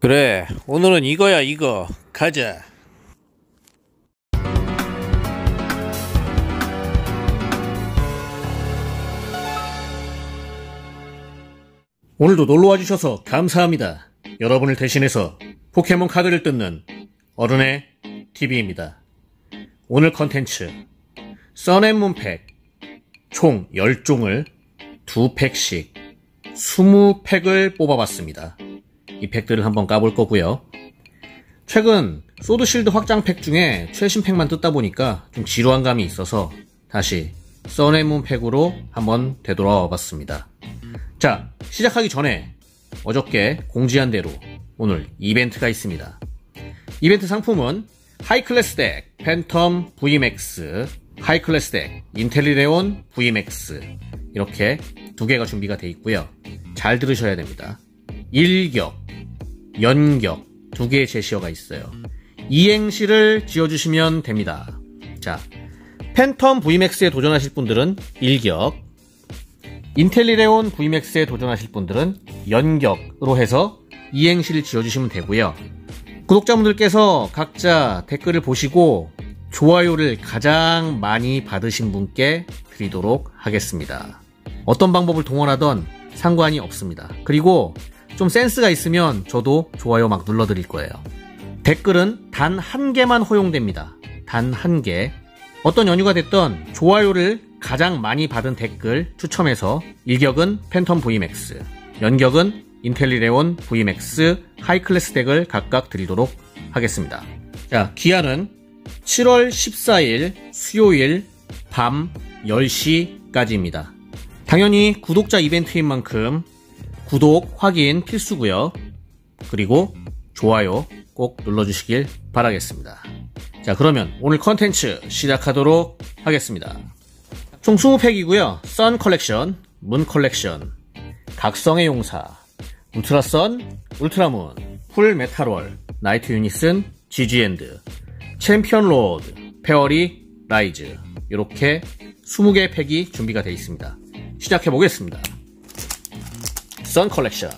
그래 오늘은 이거야 이거. 가자. 오늘도 놀러와 주셔서 감사합니다. 여러분을 대신해서 포켓몬 카드를 뜯는 어른의 TV입니다. 오늘 컨텐츠. 써앤문팩 총 10종을 2팩씩 20팩을 뽑아봤습니다 이 팩들을 한번 까볼 거고요. 최근 Sword Shield 확장 팩 중에 최신 팩만 뜯다 보니까 좀 지루한 감이 있어서 다시 Sun & Moon 팩으로 한번 되돌아와 봤습니다. 자, 시작하기 전에 어저께 공지한 대로 오늘 이벤트가 있습니다. 이벤트 상품은 High Class Deck 팬텀 VMAX, 하이클래스 덱 인텔리레온 VMAX 이렇게 두 개가 준비가 되어 있고요. 잘 들으셔야 됩니다. 일격, 연격 두 개의 제시어가 있어요. 이행시를 지어주시면 됩니다. 자, 팬텀 VMAX에 도전하실 분들은 일격, 인텔리레온 VMAX에 도전하실 분들은 연격으로 해서 이행시를 지어주시면 되고요. 구독자분들께서 각자 댓글을 보시고 좋아요를 가장 많이 받으신 분께 드리도록 하겠습니다. 어떤 방법을 동원하던 상관이 없습니다. 그리고 좀 센스가 있으면 저도 좋아요 막 눌러드릴 거예요. 댓글은 단 한 개만 허용됩니다. 단 한 개. 어떤 연유가 됐던 좋아요를 가장 많이 받은 댓글 추첨해서 일격은 팬텀 VMAX, 연격은 인텔리레온 VMAX 하이클래스 덱을 각각 드리도록 하겠습니다. 자, 기한은 7월 14일 수요일 밤 10시까지입니다. 당연히 구독자 이벤트인 만큼 구독 확인 필수고요. 그리고 좋아요 꼭 눌러주시길 바라겠습니다. 자 그러면 오늘 컨텐츠 시작하도록 하겠습니다. 총 20팩이고요. Sun Collection, Moon Collection, 각성의 용사, Ultra Sun, Ultra Moon, Full Metal Wall, Night Unison, GG End, Champion Road, Fairy Rise 이렇게 20개의 팩이 준비가 되어 있습니다. 시작해 보겠습니다. Sun Collection.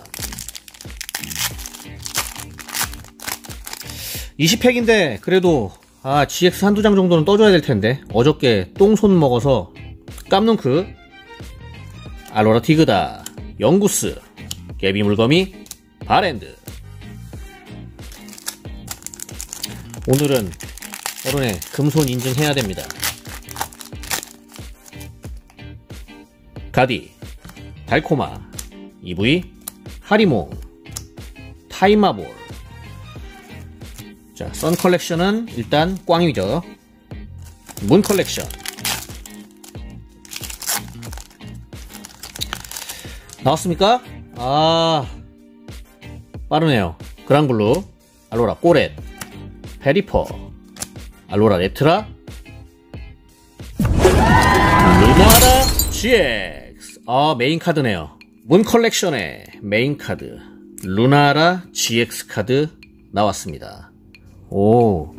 20팩인데 그래도 아 GX 한두 장 정도는 떠줘야 될 텐데. 어저께 똥손 먹어서 깜눈크. 알로라 티그다 영구스 개비 물거미 바랜드. 오늘은 여론에 금손 인증해야 됩니다. 가디 달코마 EV, 하리몽, Timer Ball. 자, Sun Collection은 일단 꽝이죠. Moon Collection. 나왔습니까? 아, 빠르네요. 그랑블루, 알로라 꼬렛, 페리퍼, 알로라 레트라, 루나아라 GX. 아, 메인 카드네요. 문 컬렉션의 메인 카드 루나아라 GX 카드 나왔습니다. 오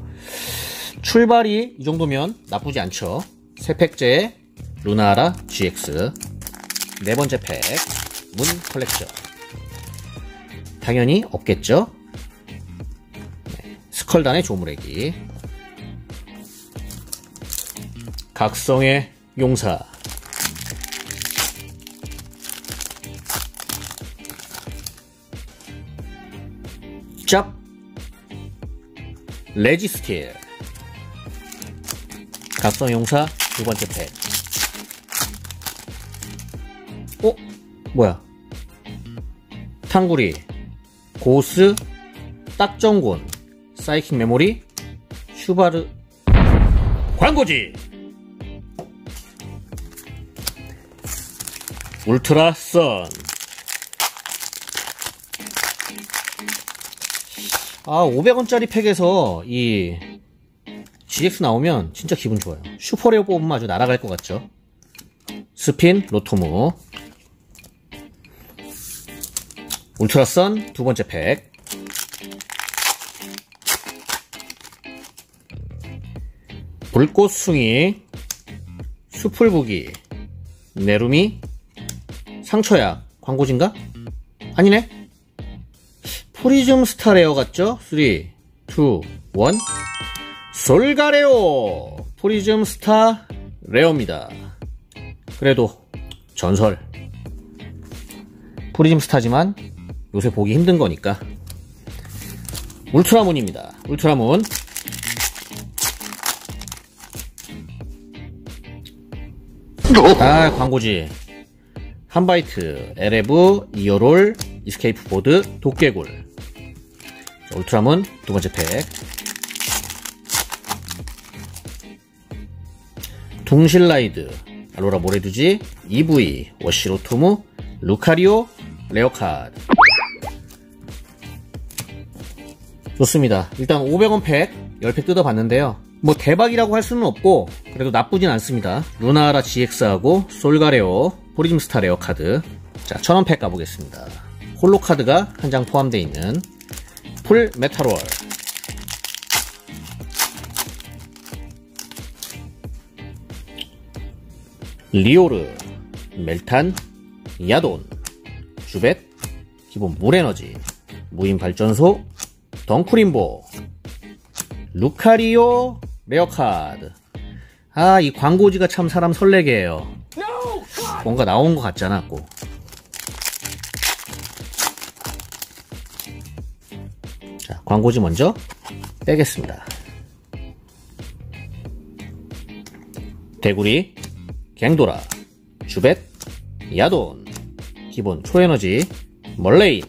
출발이 이 정도면 나쁘지 않죠. 세 팩째 루나아라 GX 네 번째 팩 문 컬렉션 당연히 없겠죠. 네, 스컬단의 조무래기 각성의 용사 짭 레지스틸 각성 용사 두 번째 팩. 어? 뭐야? 탕구리. 고스 딱정곤. 사이킹 메모리 슈바르. 광고지! 울트라 선 아 500원짜리 팩에서 이 GX 나오면 진짜 기분 좋아요. 슈퍼레어 뽑으면 아주 날아갈 것 같죠? 스핀 로토무 울트라썬 두 번째 팩. 불꽃숭이 수풀부기 내루미 상처약 광고진가? 아니네 프리즘 스타 레어 같죠? 3, 2, 1 솔가레오! 프리즘 스타 레어입니다. 그래도 전설. 프리즘 스타지만 요새 보기 힘든 거니까. 울트라문입니다. 울트라문. 아 광고지. 한바이트, 에레브, 이어롤, 이스케이프 보드, 도깨굴. 자, 울트라문 두 번째 팩 둥실라이드, 알로라 모래두지, 이브이, 워시로토무, 루카리오, 레어카드 좋습니다. 일단 500원 팩 10팩 뜯어봤는데요. 뭐 대박이라고 할 수는 없고 그래도 나쁘진 않습니다. 루나아라 GX하고 솔가레오, 프리즘 스타 레어 카드 자 1000원 팩 가보겠습니다. 홀로 카드가 한 장 포함되어 있는 풀 메탈월 리오르, 멜탄, 야돈, 주뱃, 기본 물에너지, 무인발전소, 덩쿠림보, 루카리오, 레어카드. 아, 이 광고지가 참 사람 설레게 해요. 뭔가 나온 것 같지 않았고. 광고지 먼저 빼겠습니다. 대구리, 갱도라, 주벳, 야돈, 기본 초에너지, 멀레인,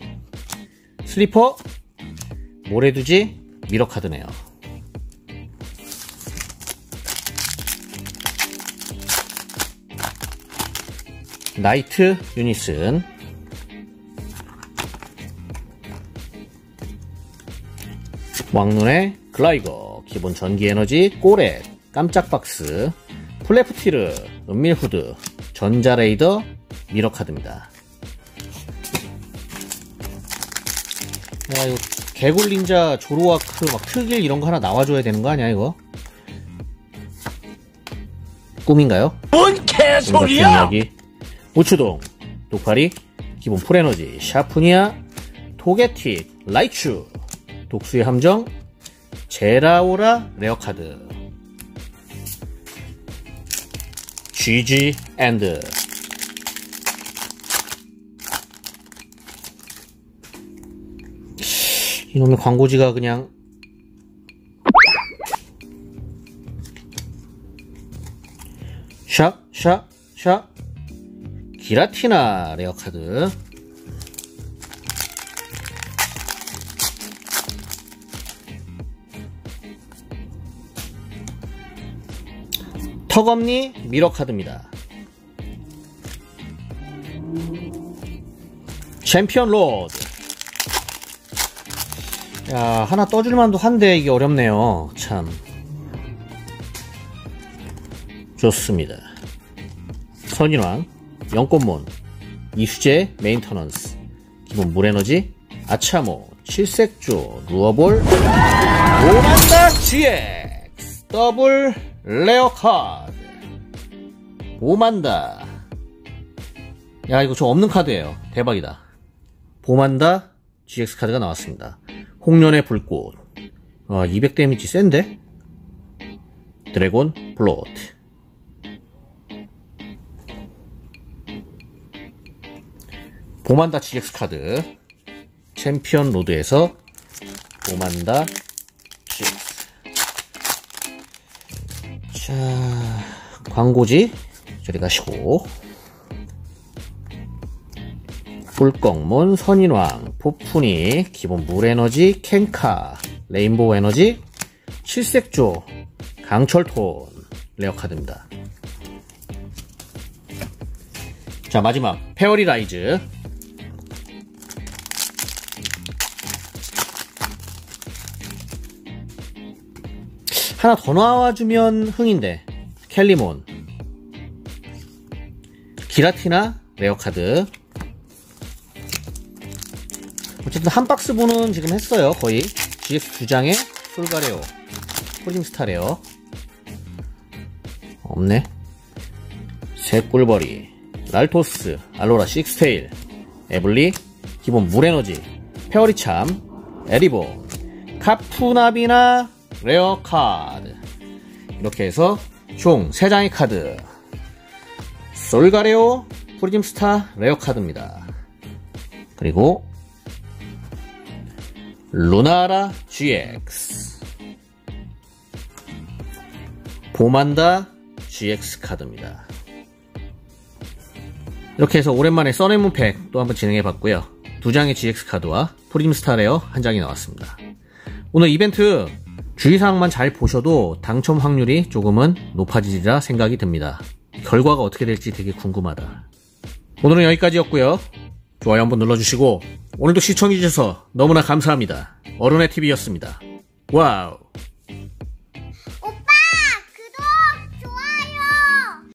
슬리퍼, 모래두지, 미러카드네요. 나이트 유니슨 왕눈해 글라이거 기본 전기 에너지 꼬렛 깜짝 박스 프레프티르 은밀 후드 전자레이더 미러 카드입니다 야 이거 개굴린자 조로아크 막 특일 이런 거 하나 나와줘야 되는 거 아니야 이거 꿈인가요? 뭔 개소리야! 이야기 우츠동 독파리 기본 풀에너지 샤프니아 토게틱 라이츄 독수의 함정 제라오라 레어카드 GG 앤드 이놈의 광고지가 그냥 샥, 샥, 샥. 기라티나 레어 카드. 턱없니 미러 카드입니다. 챔피언 로드. 야, 하나 떠줄만도 한데 이게 어렵네요. 참. 좋습니다. 선인왕, 영꽃몬, 이수재 메인터넌스, 기본 물에너지, 아차모, 칠색조, 루어볼, 보만다 GX, 더블 레어카드, 보만다. 야, 이거 저 없는 카드예요. 대박이다. 보만다 GX 카드가 나왔습니다. 홍련의 불꽃. 아, 200 데미지 센데? 드래곤 블로트. 보만다 GX 카드 챔피언 로드에서 보만다 자 광고지 저리 가시고. 꿀꺽몬 선인왕 포푸니 기본 물에너지 캥카 레인보우 에너지 칠색조 강철톤 레어카드입니다. 자 마지막 페어리 라이즈 하나 더 나와주면 흥인데 켈리몬. 기라티나 레어카드. 어쨌든 한 박스 분은 지금 했어요 거의. GX 두 장에 솔가레오. 프리즘스타 레어. 없네. 세꿀버리. 랄토스 알로라 식스테일. 에블리 기본 물에너지. 페어리참, 에리본, 카푸나비나 레어 카드 이렇게 해서 총 3장의 카드 솔가레오 프리즘스타 레어 카드입니다. 그리고 루나아라 GX 보만다 GX 카드입니다. 이렇게 해서 오랜만에 썬앤문 팩 또 한번 진행해 봤고요. 두 장의 GX 카드와 프리즘스타 레어 한 장이 나왔습니다. 오늘 이벤트 주의사항만 잘 보셔도 당첨 확률이 조금은 높아지리라 생각이 듭니다. 결과가 어떻게 될지 되게 궁금하다. 오늘은 여기까지였고요. 좋아요 한번 눌러주시고 오늘도 시청해주셔서 너무나 감사합니다. 어른의 TV였습니다. 와우.